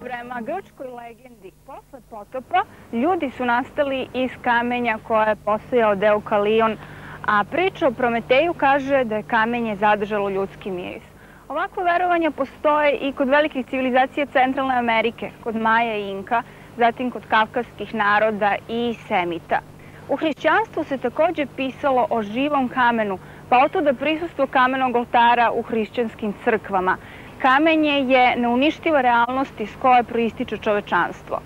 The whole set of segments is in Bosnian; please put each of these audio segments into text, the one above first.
Prema grčkoj legendi, posle potopa, ljudi su nastali iz kamenja koje je postojao deo Kalion, a priča o Prometeju kaže da je kamenje zadržalo ljudski miris. Ovako verovanja postoje i kod velikih civilizacija Centralne Amerike, kod Maja i Inka, zatim kod kavkarskih naroda i Semita. U hrišćanstvu se također pisalo o živom kamenu, pa oto da prisustvo kamenog oltara u hrišćanskim crkvama. Kamenje je neuništiva realnost iz koje proističe čovečanstvo.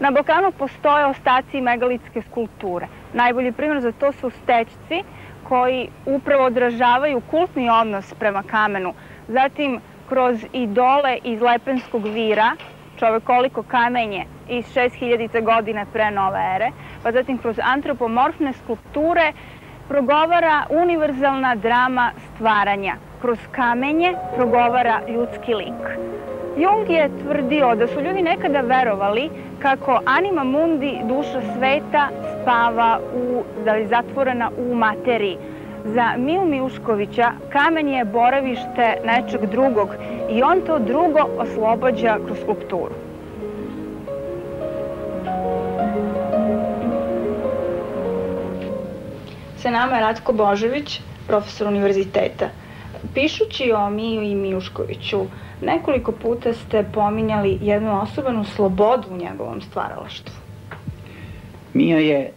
Na Balkanu postoje ostaci megalitske skulpture. Najbolji primjer za to su stećci koji upravo odražavaju kultni odnos prema kamenu. Zatim, kroz idole iz Lepenskog vira, čovekoliko kamenje iz 6000. godine pre nove ere, pa zatim kroz antropomorfne skulpture progovara univerzalna drama stvaranja. Kroz kamenje progovara ljudski lik. Jung je tvrdio da su ljudi nekada verovali kako anima mundi, duša sveta, spava u, da je zatvorena u materiji. Za Miju Miuškovića kamen je boravište nečeg drugog i on to drugo oslobođa kroz skulpturu. Sa nama je Ratko Božević, profesor univerziteta. Pišući o Miju i Mijuškoviću, nekoliko puta ste pominjali jednu osobenu slobodu u njegovom stvaralaštvu. Mio je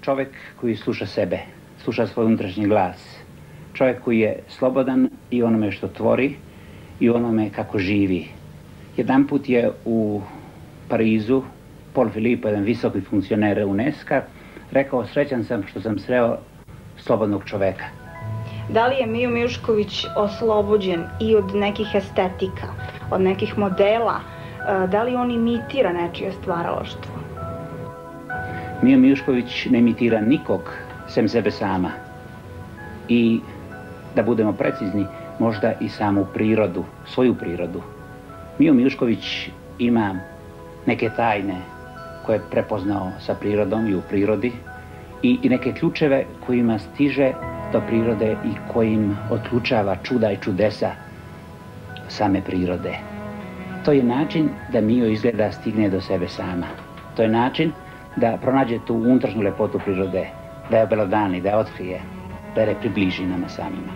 čovek koji sluša sebe, sluša svoj unutrašnji glas. Čovjek koji je slobodan i onome što tvori i onome kako živi. Jedan put je u Parizu Paul Filipo, jedan visoki funkcioner UNESCO, rekao srećan sam što sam sreo slobodnog čoveka. Da li je Mio Mišković oslobođen i od nekih estetika, od nekih modela? E, da li on imitira nečije stvaralaštvo? Mio Mišković ne imitira nikog sem sebe sama. I da budemo precizni, možda i samu prirodu, svoju prirodu. Mio Mišković ima neke tajne koje je prepoznao sa prirodom i u prirodi i, i neke ključeve kojima stiže do prirode i kojim otključava čuda i čudesa same prirode. To je način da Mio izgleda stigne do sebe sama. To je način da pronađe tu unutrašnju lepotu prirode, da je obelodani, da je otkrije, da je približi nama samima.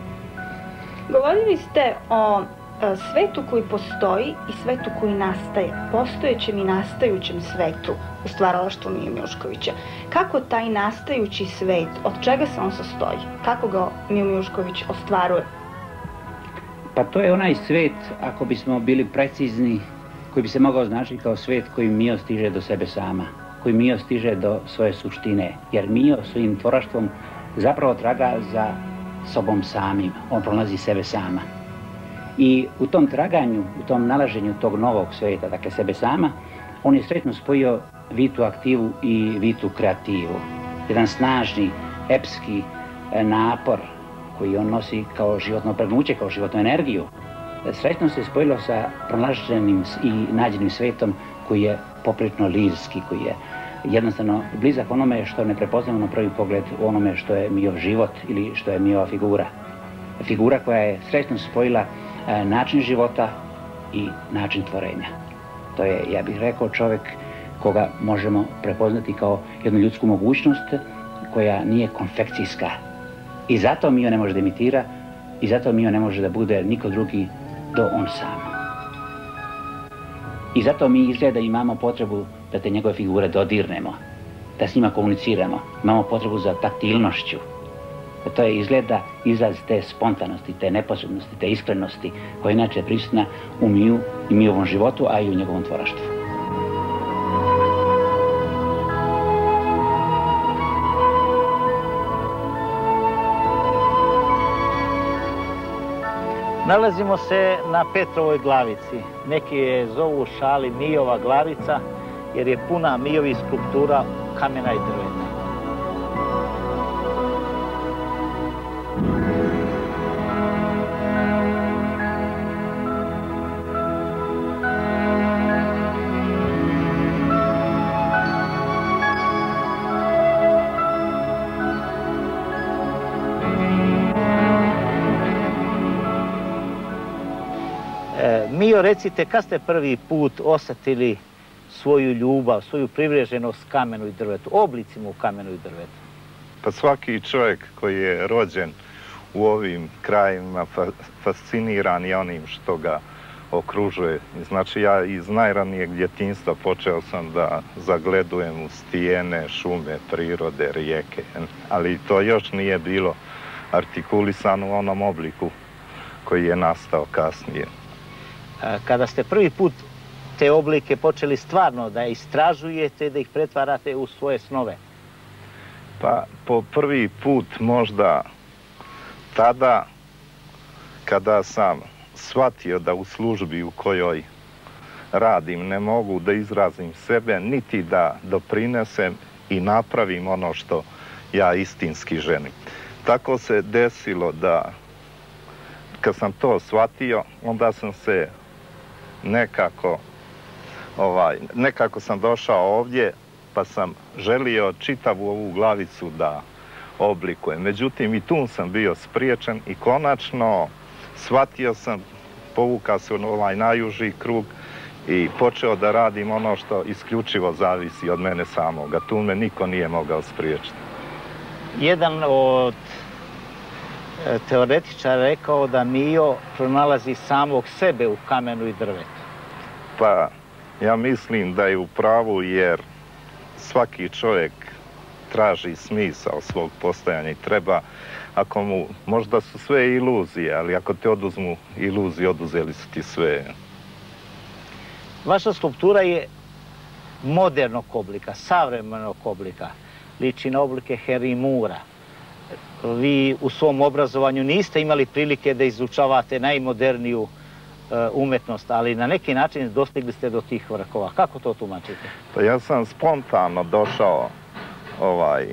Govorili ste o E, svetu koji postoji i svetu koji nastaje, postojećem i nastajućem svetu u stvaralaštvu Mije Miuškovića. Kako taj nastajući svet, od čega se on sastoji? Kako ga Mije Mijušković ostvaruje? Pa to je onaj svet, ako bismo bili precizni, koji bi se mogao značiti kao svet koji Mio stiže do sebe sama, koji Mio stiže do svoje suštine, jer Mio svojim tvoraštvom zapravo traga za sobom samim, on pronalazi sebe sama. I u tom traganju, u tom nalaženju tog novog sveta, dakle sebe sama, on je sretno spojio vitu aktivu i vitu kreativu. Jedan snažni, epski e, napor koji on nosi kao životno pregnuće, kao životnu energiju. Sretno se spojilo sa pronalaženim i nađenim svetom koji je poprično lirski, koji je jednostavno blizak onome što ne prepoznamo na prvi pogled u onome što je mio život ili što je mio figura. Figura koja je sretno spojila E, način života i način tvorenja. To je, ja bih rekao, čovjek koga možemo prepoznati kao jednu ljudsku mogućnost koja nije konfekcijska. I zato Mio ne može da imitira i zato Mio ne može da bude niko drugi do on sam. I zato mi izgleda imamo potrebu da te njegove figure dodirnemo, da s njima komuniciramo. Imamo potrebu za taktilnošću. E, to je izgleda izraz te spontanosti, te neposrednosti, te iskrenosti koja je inače prisutna u Miju i Mijovom životu, a i u njegovom tvoraštvu. Nalazimo se na Petrovoj glavici. Neki je zovu šali Mijova glavica, jer je puna Mijovih skulptura kamena i drva. Mio, recite, kad ste prvi put osjetili svoju ljubav, svoju privreženost kamenu i drvetu, oblicima u kamenu i drvetu? Pa svaki čovjek koji je rođen u ovim krajima fasciniran je onim što ga okružuje. Znači ja iz najranijeg djetinstva počeo sam da zagledujem u stijene, šume, prirode, rijeke, ali to još nije bilo artikulisano u onom obliku koji je nastao kasnije. Kada ste prvi put te oblike počeli stvarno da istražujete, da ih pretvarate u svoje snove? Pa po prvi put možda tada kada sam shvatio da u službi u kojoj radim ne mogu da izrazim sebe, niti da doprinesem i napravim ono što ja istinski ženim. Tako se desilo da kad sam to shvatio, onda sam se nekako ovaj, nekako sam došao ovdje pa sam želio čitavu ovu glavicu da oblikujem. Međutim, i tu sam bio spriječen i konačno shvatio sam, povukao se u ovaj najuži krug i počeo da radim ono što isključivo zavisi od mene samoga. Tu me niko nije mogao spriječiti. Jedan od e, teoretičara rekao da Mio pronalazi samog sebe u kamenu i drvetu. Pa, ja mislim da je u pravu jer svaki čovjek traži smisao svog postojanja i treba, ako mu, možda su sve iluzije, ali ako te oduzmu iluzije, oduzeli su ti sve. Vaša skulptura je modernog oblika, savremenog oblika, liči na oblike Herimura. Vi u svom obrazovanju niste imali prilike da izučavate najmoderniju skulpturu Eh, umetnost, ali na neki način dostigli ste do tih vrhova. Kako to tumačite? Pa ja sam spontano došao ovaj,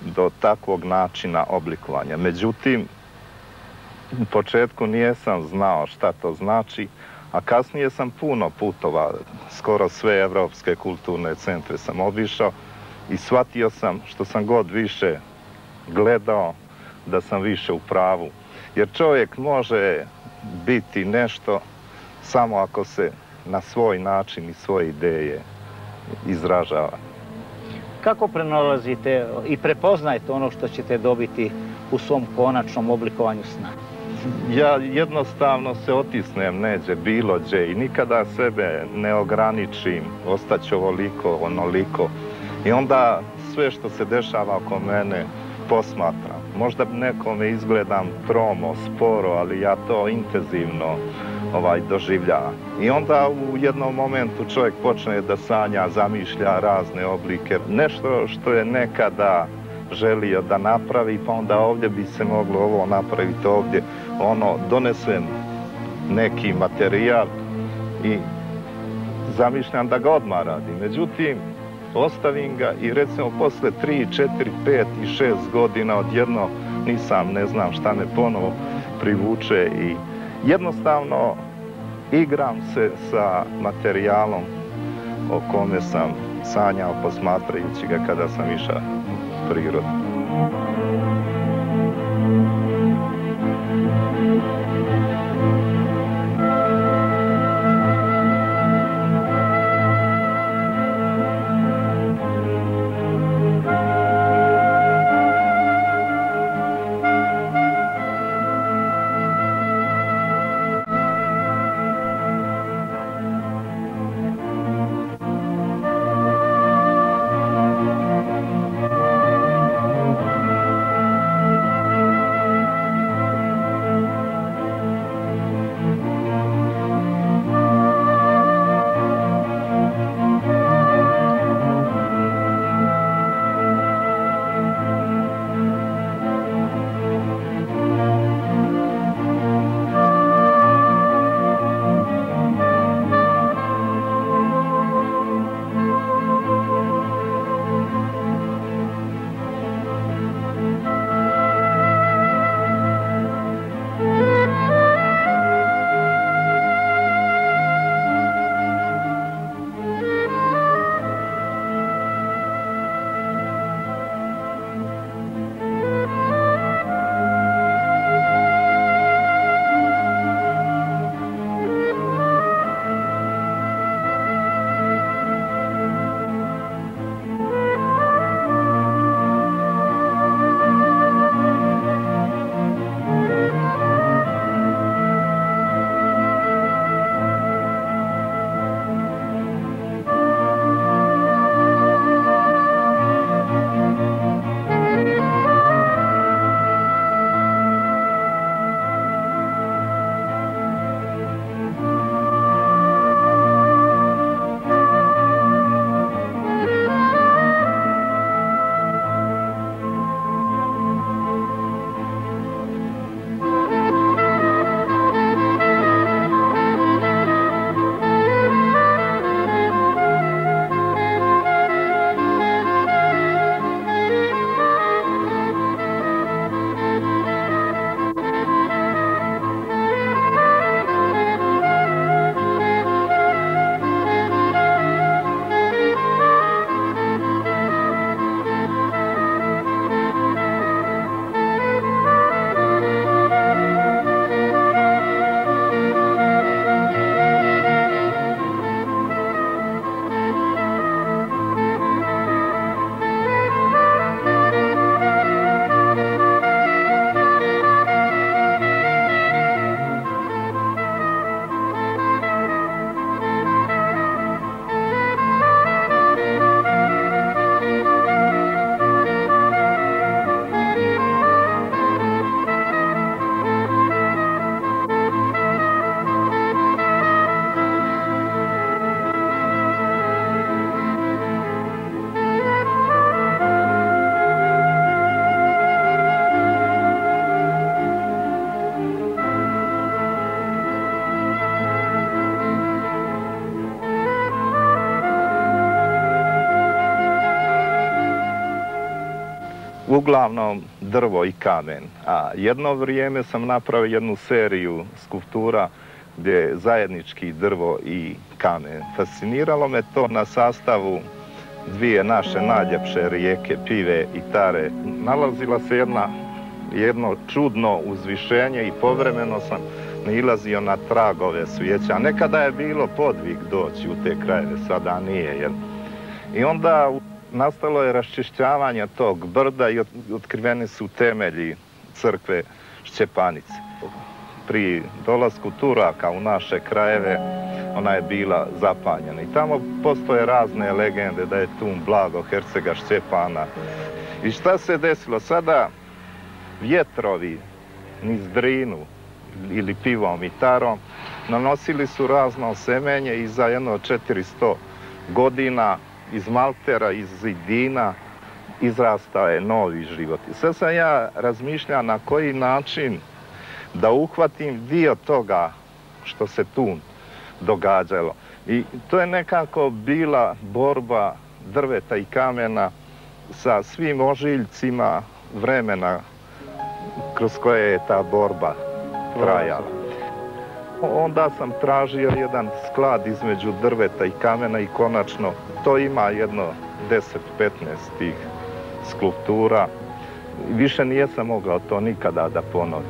do takvog načina oblikovanja. Međutim, u početku nijesam znao šta to znači, a kasnije sam puno putova, skoro sve evropske kulturne centre sam obišao i shvatio sam što sam god više gledao da sam više u pravu. Jer čovjek može biti nešto samo ako se na svoj način i svoje ideje izražava. Kako prenalazite i prepoznajete ono što ćete dobiti u svom konačnom oblikovanju sna? Ja jednostavno se otisnem neđe, bilo gdje i nikada sebe ne ograničim, ostaću ovoliko, onoliko. I onda sve što se dešava oko mene posmatram možda nekome izgledam tromo, sporo, ali ja to intenzivno ovaj doživljavam. I onda u jednom momentu čovjek počne da sanja, zamišlja razne oblike, nešto što je nekada želio da napravi, pa onda ovdje bi se moglo ovo napraviti ovdje, ono, donesem neki materijal i zamišljam da ga odmah radi. Međutim, ostavim ga i recimo posle 3, 4, 5 i 6 godina odjedno nisam, ne znam šta me ponovo privuče i jednostavno igram se sa materijalom o kome sam sanjao posmatrajući ga kada sam išao u prirodu. Uglavnom drvo i kamen. A jedno vrijeme sam napravio jednu seriju skulptura gdje je zajednički drvo i kamen. Fasciniralo me to na sastavu dvije naše najljepše rijeke, Pive i Tare. Nalazila se jedna, jedno čudno uzvišenje i povremeno sam nilazio na tragove svijeća. Nekada je bilo podvig doći u te krajeve, sada nije. Jer... I onda nastalo je raščišćavanje tog brda i otkriveni su temelji crkve Šćepanice. Pri dolasku Turaka u naše krajeve ona je bila zapanjena. I tamo postoje razne legende da je tu blago Hercega Šćepana. I šta se desilo? Sada vjetrovi niz drinu ili pivom i tarom nanosili su razno semenje i za jedno 400 godina iz Maltera, iz Zidina, izrastao je novi život. I sve sam ja razmišljao na koji način da uhvatim dio toga što se tu događalo. I to je nekako bila borba drveta i kamena sa svim ožiljcima vremena kroz koje je ta borba trajala onda sam tražio jedan sklad između drveta i kamena i konačno to ima jedno 10-15 tih skulptura. Više nijesam mogao to nikada da ponovim.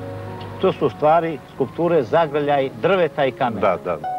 To su stvari skulpture zagrljaj drveta i kamena. Da, da.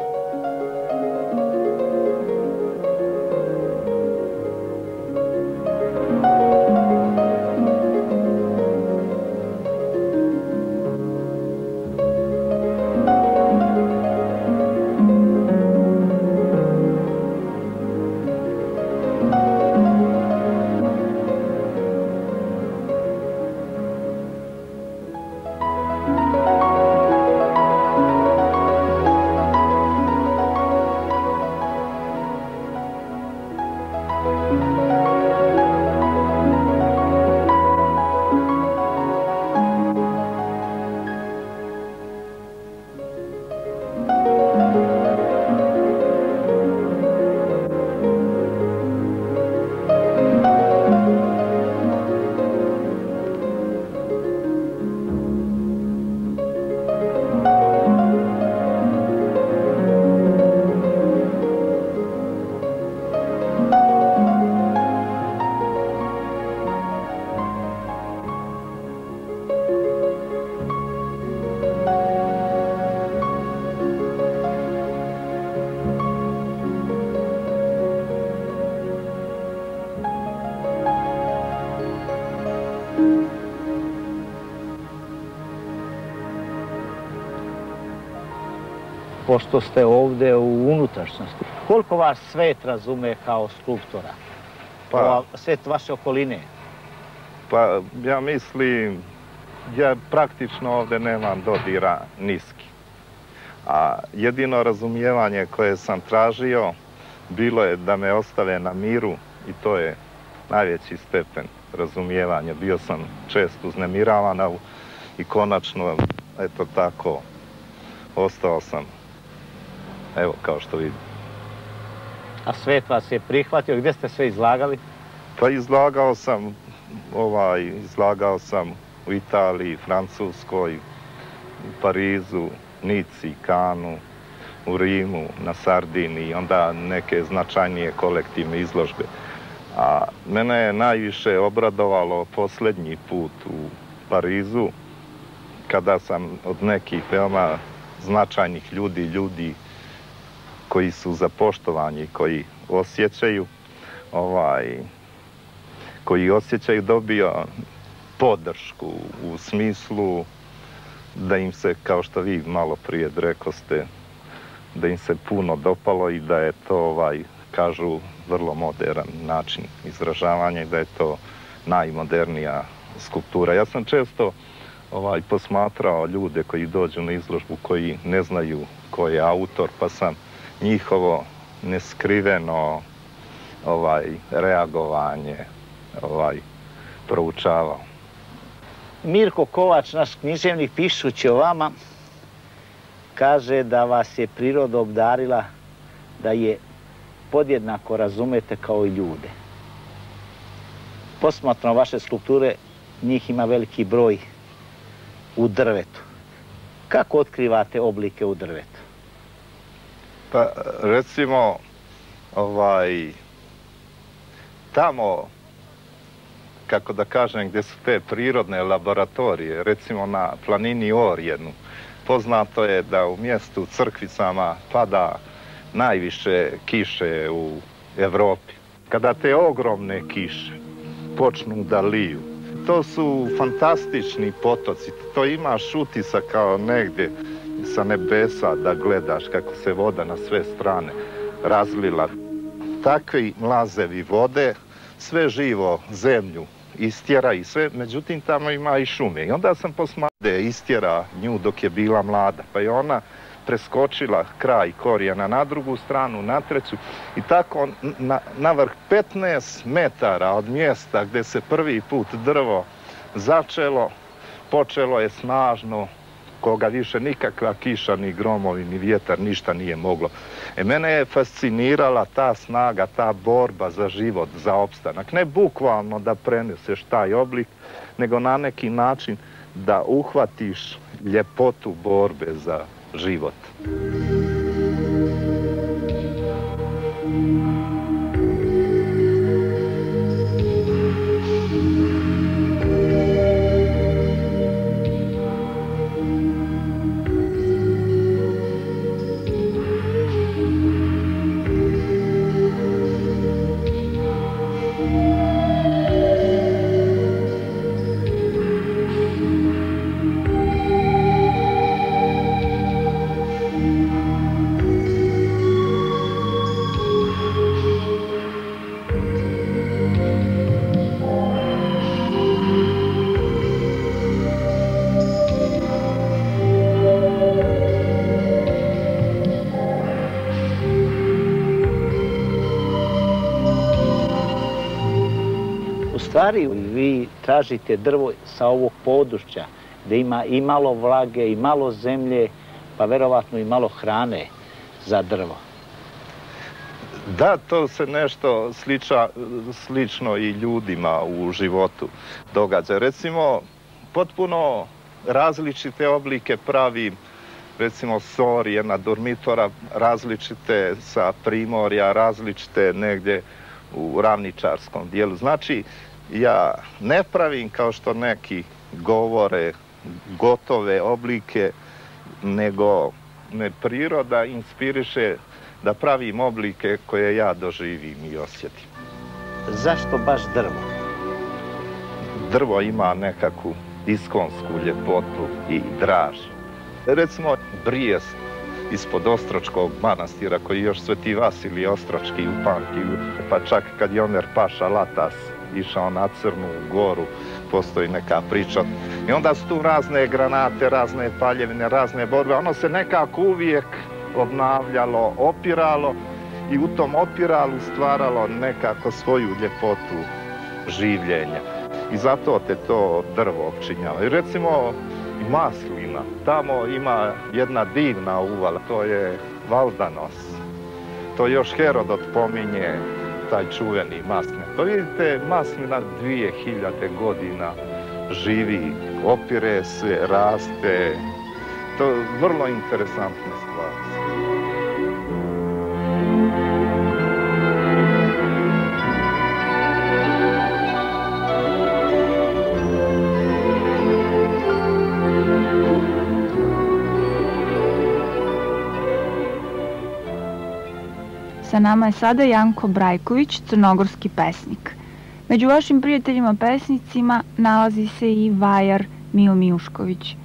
Pošto ste ovde u unutrašnjosti. Koliko vas svet razume kao skulptora? Pa, svet vaše okoline? Pa, ja mislim, ja praktično ovde nemam dodira niski. A jedino razumijevanje koje sam tražio bilo je da me ostave na miru i to je najveći stepen razumijevanja. Bio sam često uznemiravan i konačno, eto tako, ostao sam evo, kao što vidim. A svet vas je prihvatio, gdje ste sve izlagali? Pa izlagao sam, ovaj, izlagao sam u Italiji, Francuskoj, u Parizu, Nici, Kanu, u Rimu, na Sardini, onda neke značajnije kolektivne izložbe. A mene je najviše obradovalo posljednji put u Parizu, kada sam od nekih veoma značajnih ljudi, ljudi koji su za poštovanje, koji osjećaju ovaj, koji osjećaju dobio podršku u smislu da im se, kao što vi malo prije rekoste, da im se puno dopalo i da je to, ovaj, kažu, vrlo modern način izražavanja i da je to najmodernija skulptura. Ja sam često ovaj posmatrao ljude koji dođu na izložbu koji ne znaju ko je autor, pa sam njihovo neskriveno ovaj reagovanje ovaj proučavao. Mirko Kovač, naš književnik, pišući o vama, kaže da vas je priroda obdarila da je podjednako razumete kao i ljude. Posmatno vaše skulpture, njih ima veliki broj u drvetu. Kako otkrivate oblike u drvetu? Pa recimo, ovaj, tamo, kako da kažem, gdje su te prirodne laboratorije, recimo na planini Orjenu, poznato je da u mjestu Crkvicama pada najviše kiše u Evropi. Kada te ogromne kiše počnu da liju, to su fantastični potoci, to imaš utisak kao negdje sa nebesa da gledaš kako se voda na sve strane razlila. Takvi mlazevi vode sve živo zemlju istjera i sve, međutim tamo ima i šume. I onda sam posmade istjera nju dok je bila mlada, pa je ona preskočila kraj korijena na drugu stranu, na treću i tako na, na vrh 15 metara od mjesta gdje se prvi put drvo začelo, počelo je snažno koga više nikakva kiša, ni gromovi, ni vjetar, ništa nije moglo. E mene je fascinirala ta snaga, ta borba za život, za opstanak. Ne bukvalno da preneseš taj oblik, nego na neki način da uhvatiš ljepotu borbe za život. Stvari vi tražite drvo sa ovog područja gdje ima i malo vlage i malo zemlje, pa verovatno i malo hrane za drvo. Da, to se nešto sliča, slično i ljudima u životu događa. Recimo, potpuno različite oblike pravi recimo sor, jedna dormitora, različite sa primorja, različite negdje u ravničarskom dijelu. Znači, ja ne pravim kao što neki govore gotove oblike, nego me priroda inspiriše da pravim oblike koje ja doživim i osjetim. Zašto baš drvo? Drvo ima nekakvu iskonsku ljepotu i draž. Recimo, brijest ispod Ostročkog manastira koji još sveti Vasilij Ostročki upamtio, pa čak kad je Omer Paša Latas išao na Crnu goru, postoji neka priča. I onda su tu razne granate, razne paljevine, razne borbe. Ono se nekako uvijek obnavljalo, opiralo i u tom opiralu stvaralo nekako svoju ljepotu življenja. I zato te to drvo opčinjava. I recimo i maslina. Tamo ima jedna divna uvala, to je Valdanos. To još Herodot pominje taj čuveni masne. Pa vidite, maslina 2000 godina živi, opire se, raste. To je vrlo interesantno. Sa nama je sada Janko Brajković, crnogorski pesnik. Među vašim prijateljima pesnicima nalazi se i Vajar Mio Mijušković.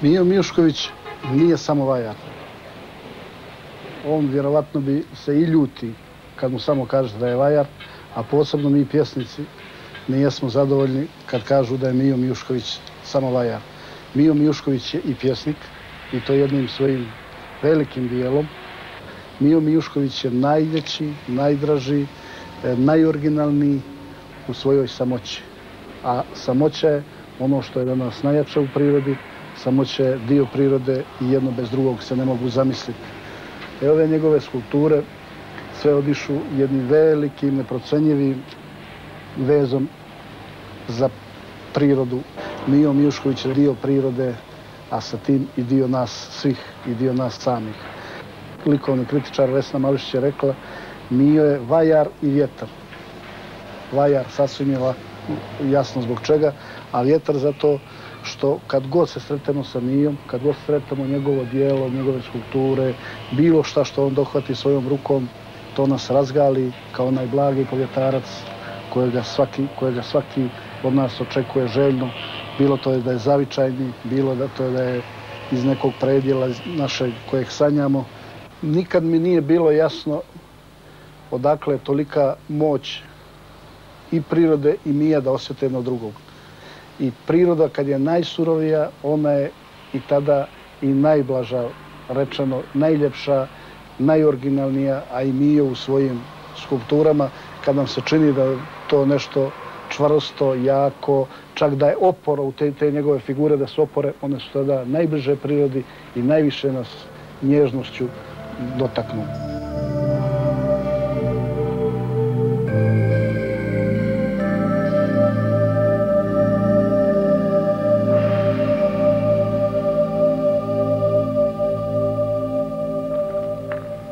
Mio Mijušković nije samo Vajar. On vjerovatno bi se i ljuti kad mu samo kaže da je Vajar, a posebno mi pjesnici nijesmo zadovoljni kad kažu da je Mio Mijušković samo Vajar. Mio Mijušković je i pjesnik i to jednim svojim velikim dijelom. Mio Mijušković je najveći, najdraži, e, najoriginalniji u svojoj samoći. A samoća je ono što je danas najjače u prirodi, samoća je dio prirode i jedno bez drugog se ne mogu zamisliti. E ove njegove skulpture sve odišu jednim velikim, neprocenjivim vezom za prirodu. Mijo Mijušković je dio prirode, a sa tim i dio nas svih i dio nas samih. Likovni kritičar Vesna Mališić je rekla Mio je vajar i vjetar. Vajar sasvim je jasno zbog čega, a vjetar zato što kad god se sretemo sa Mijom, kad god sretemo njegovo dijelo, njegove skulpture, bilo šta što on dohvati svojom rukom, to nas razgali kao onaj blagi povjetarac kojega svaki, kojega svaki od nas očekuje željno, bilo to je da je zavičajni, bilo da to je da je iz nekog predjela našeg kojeg sanjamo. Nikad mi nije bilo jasno odakle je tolika moć i prirode i mija da osjete jedno drugog. I priroda kad je najsurovija, ona je i tada i najblaža, rečeno, najljepša, najoriginalnija, a i mija u svojim skulpturama, kad nam se čini da to nešto čvrsto, jako, čak da je oporo u te, te njegove figure, da su opore, one su tada najbliže prirodi i najviše nas nježnošću dotaknu.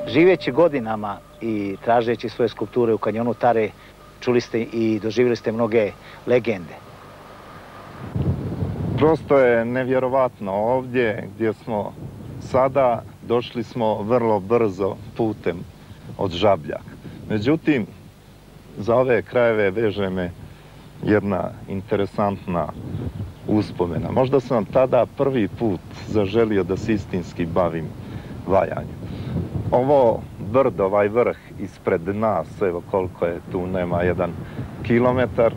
Živeći godinama i tražeći svoje skulpture u kanjonu Tare, čuli ste i doživjeli ste mnoge legende. Prosto je nevjerovatno ovdje gdje smo sada, došli smo vrlo brzo putem od Žabljak. Međutim, za ove krajeve veže me jedna interesantna uspomena. Možda sam tada prvi put zaželio da se istinski bavim vajanjem. Ovo brdo, ovaj vrh ispred nas, evo koliko je tu, nema jedan kilometar,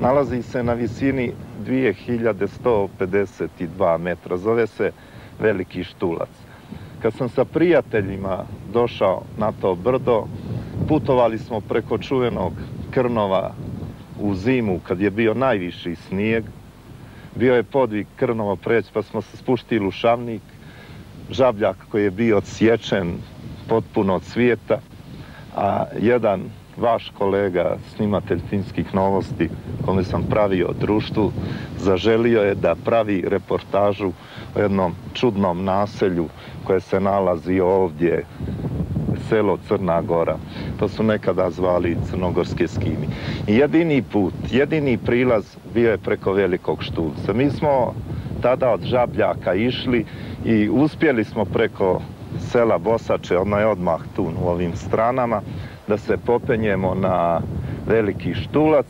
nalazi se na visini 2152 metra, zove se Veliki Štulac. Kad sam sa prijateljima došao na to brdo, putovali smo preko čuvenog Krnova u zimu, kad je bio najviši snijeg. Bio je podvig Krnova preć, pa smo se spuštili u Šavnik, žabljak koji je bio odsječen potpuno od svijeta, a jedan vaš kolega, snimatelj finskih novosti, kome sam pravio društvu, zaželio je da pravi reportažu o jednom čudnom naselju koje se nalazi ovdje, selo Crna Gora. To su nekada zvali crnogorske skimi. I jedini put, jedini prilaz bio je preko velikog štulca. Mi smo tada od Žabljaka išli i uspjeli smo preko sela Bosače, ona je odmah tu u ovim stranama, da se popenjemo na veliki štulac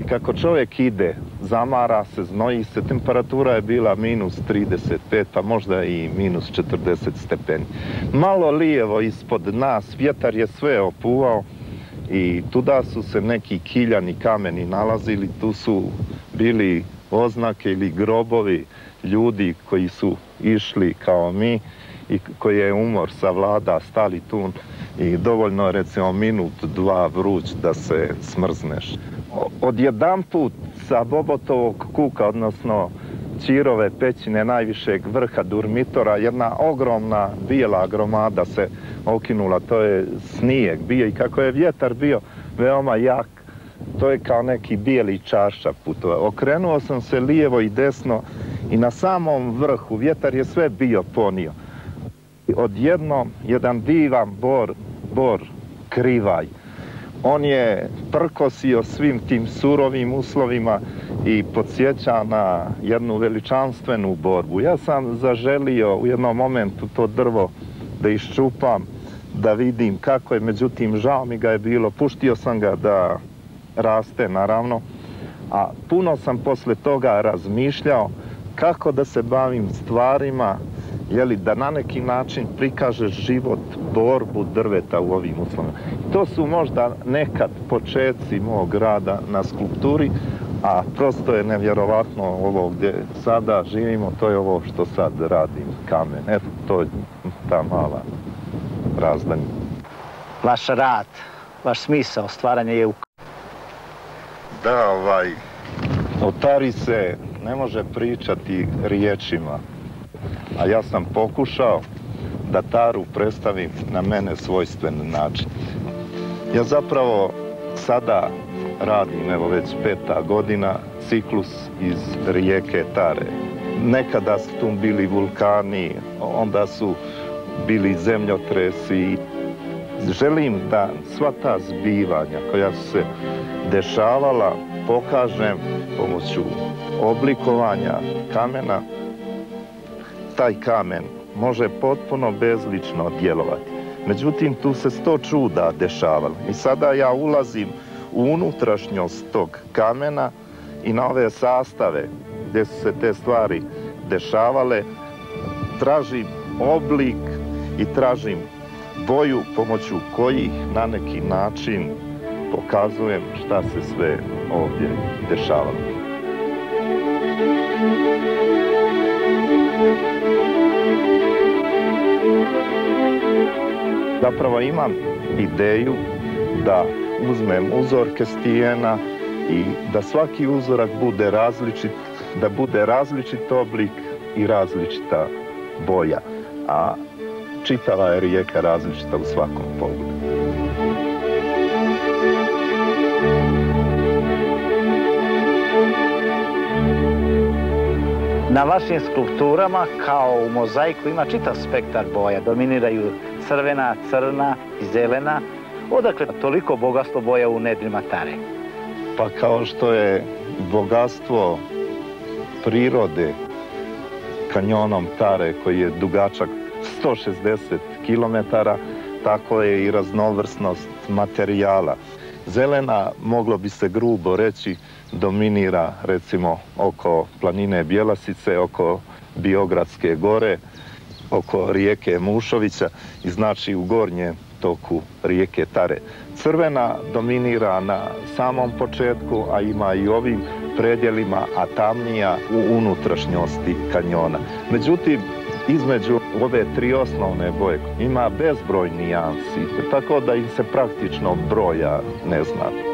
i kako čovjek ide, zamara se, znoji se, temperatura je bila minus 35, pa možda i minus 40 stepeni. Malo lijevo ispod nas, vjetar je sve opuvao i tuda su se neki kiljani kameni nalazili, tu su bili oznake ili grobovi ljudi koji su išli kao mi i koji je umor savlada, stali tu i dovoljno recimo minut, dva vruć da se smrzneš. Od jedan put sa Bobotovog kuka, odnosno Čirove pećine najvišeg vrha Durmitora, jedna ogromna bijela gromada se okinula, to je snijeg bio i kako je vjetar bio veoma jak, to je kao neki bijeli čaršak putova. Okrenuo sam se lijevo i desno i na samom vrhu vjetar je sve bio ponio. I odjednom jedan divan bor, bor krivaj. On je prkosio svim tim surovim uslovima i podsjeća na jednu veličanstvenu borbu. Ja sam zaželio u jednom momentu to drvo da iščupam, da vidim kako je, međutim žao mi ga je bilo, puštio sam ga da raste naravno, a puno sam posle toga razmišljao kako da se bavim stvarima, jeli, da na neki način prikažeš život, borbu drveta u ovim uslovima. To su možda nekad početci mog rada na skulpturi, a prosto je nevjerovatno ovo gdje sada živimo, to je ovo što sad radim, kamen. Eto, to je ta mala razdanja. Vaš rad, vaš smisao stvaranja je u... Da, ovaj, otari se ne može pričati riječima. A ja sam pokušao da Taru predstavim na mene svojstven način. Ja zapravo sada radim, evo već peta godina, ciklus iz rijeke Tare. Nekada su tu bili vulkani, onda su bili zemljotresi. Želim da sva ta zbivanja koja su se dešavala pokažem pomoću oblikovanja kamena. Taj kamen može potpuno bezlično djelovati. Međutim, tu se sto čuda dešavalo. I sada ja ulazim u unutrašnjost tog kamena i na ove sastave gdje su se te stvari dešavale, tražim oblik i tražim boju pomoću kojih na neki način pokazujem šta se sve ovdje dešavalo. Zapravo imam ideju da uzmem uzorke stijena i da svaki uzorak bude različit, da bude različit oblik i različita boja. A čitava je rijeka različita u svakom pogledu. Na vašim skulpturama, kao u mozaiku, ima čitav spektar boja. Dominiraju crvena, crna i zelena. Odakle toliko bogatstvo boja u nedrima Tare? Pa kao što je bogatstvo prirode kanjonom Tare, koji je dugačak 160 km, tako je i raznovrsnost materijala. Zelena, moglo bi se grubo reći, dominira recimo oko planine Bjelasice, oko Biogradske gore, oko rijeke Mušovića i znači u gornjem toku rijeke Tare. Crvena dominira na samom početku, a ima i ovim predjelima, a tamnija u unutrašnjosti kanjona. Međutim, između ove tri osnovne boje ima bezbroj nijansi, tako da im se praktično broja ne zna.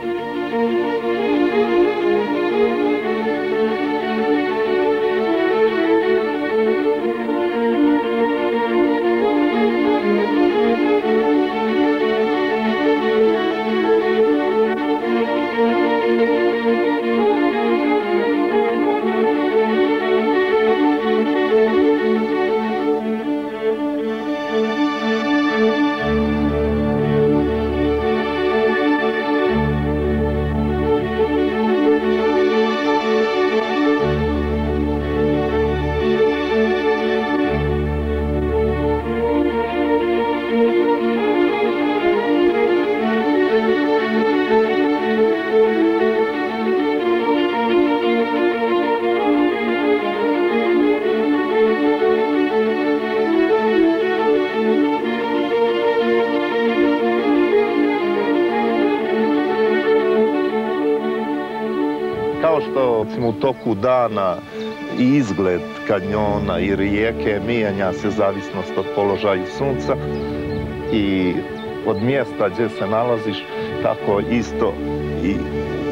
Dana i izgled kanjona i rijeke mijenja se zavisnost od položaju sunca i od mjesta gdje se nalaziš tako isto i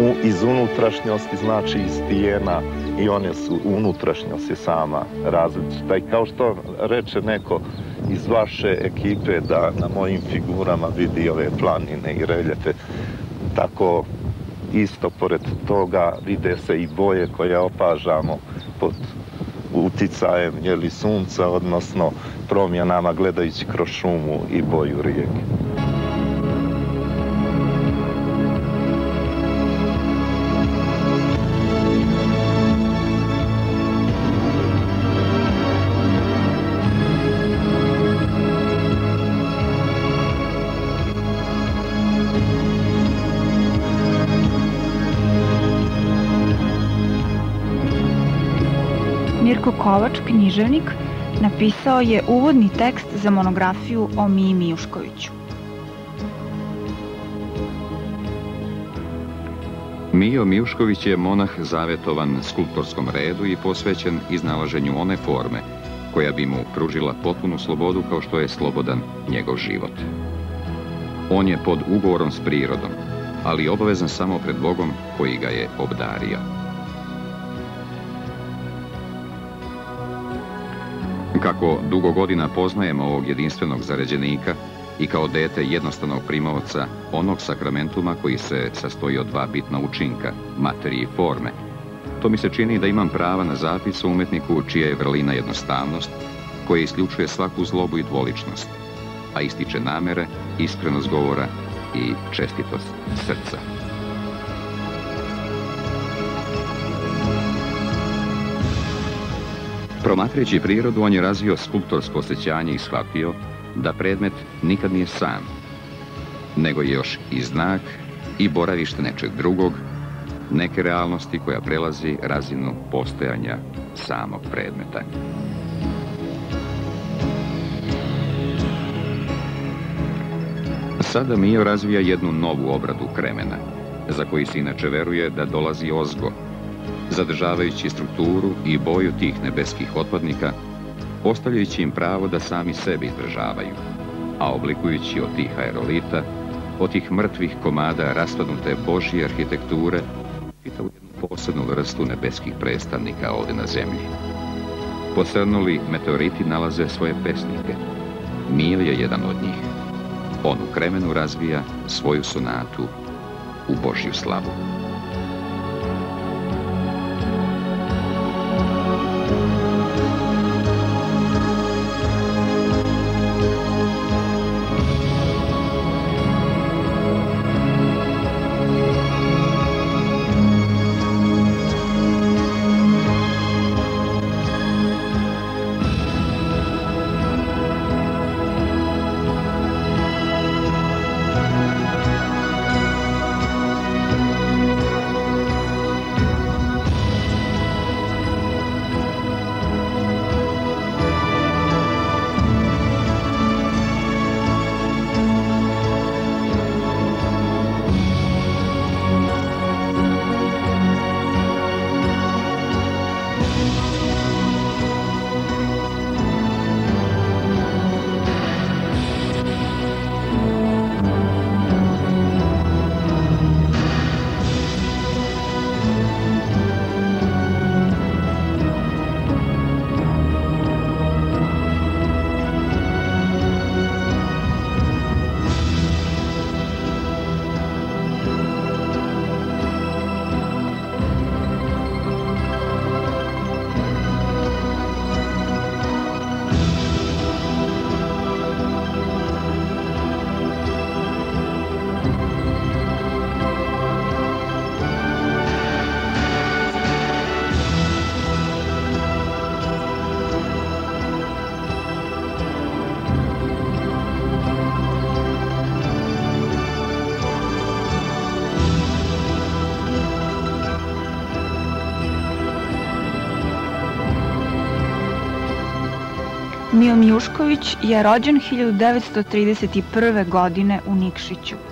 u, iz unutrašnjosti znači iz tijena i one su unutrašnjost je sama različita. I kao što reče neko iz vaše ekipe da na mojim figurama vidi ove planine i reljefe tako isto pored toga vide se i boje koje opažamo pod uticajem jeli, sunca, odnosno promjenama gledajući kroz šumu i boju rijeke. Kovač, književnik, napisao je uvodni tekst za monografiju o Miji Mijuškoviću. Mijo Mijušković je monah zavetovan skulptorskom redu i posvećen iznalaženju one forme koja bi mu pružila potpunu slobodu kao što je slobodan njegov život. On je pod ugovorom s prirodom, ali obavezan samo pred Bogom koji ga je obdario. Kako dugo godina poznajemo ovog jedinstvenog zaređenika, i kao dete jednostavnog primovca onog sakramentuma koji se sastoji od dva bitna učinka, materije i forme, to mi se čini da imam prava na zapis o umetniku čija je vrlina jednostavnost, koja isključuje svaku zlobu i dvoličnost, a ističe namere, iskrenost govora i čestitost srca. Promatrajući prirodu, on je razvio skulptorsko osjećanje i shvatio da predmet nikad nije sam, nego je još i znak i boravište nečeg drugog, neke realnosti koja prelazi razinu postojanja samog predmeta. Sada Mio razvija jednu novu obradu kremena, za koji se inače veruje da dolazi ozgo, zadržavajući strukturu i boju tih nebeskih otpadnika, ostavljajući im pravo da sami sebe izdržavaju, a oblikujući od tih aerolita, od tih mrtvih komada raspadnute Božje arhitekture, čitavu jednu posebnu vrstu nebeskih predstavnika ovde na zemlji. Posrnuli meteoriti nalaze svoje pesnike. Mil je jedan od njih. On u kremenu razvija svoju sonatu u Božju slavu. Mio Mjušković je rođen 1931. godine u Nikšiću.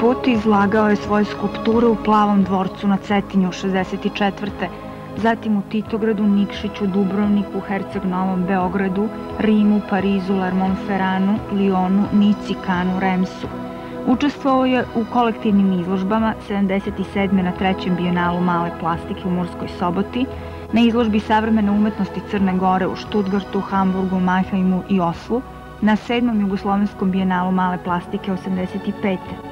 Put izlagao je svoje skulpture u Plavom dvorcu na Cetinju 64. Zatim u Titogradu, Nikšiću, Dubrovniku, Herceg Novom, Beogradu, Rimu, Parizu, Lermonferanu, Lionu, Nici, Kanu, Remsu. Učestvovao je u kolektivnim izložbama 77. na trećem bijenalu male plastike u Murskoj soboti, na izložbi savremene umetnosti Crne Gore u Štutgartu, Hamburgu, Majhajmu i Oslu, na sedmom jugoslovenskom bienalu male plastike 85.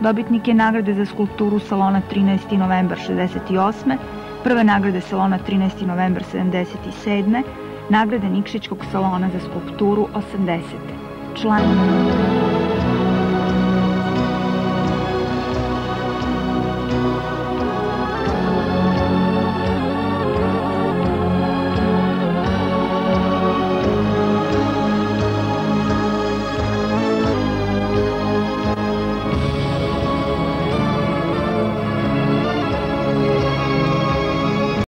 Dobitnik je nagrade za skulpturu Salona 13. novembar 68. Prve nagrade Salona 13. novembar 77. Nagrade Nikšićkog salona za skulpturu 80. Član...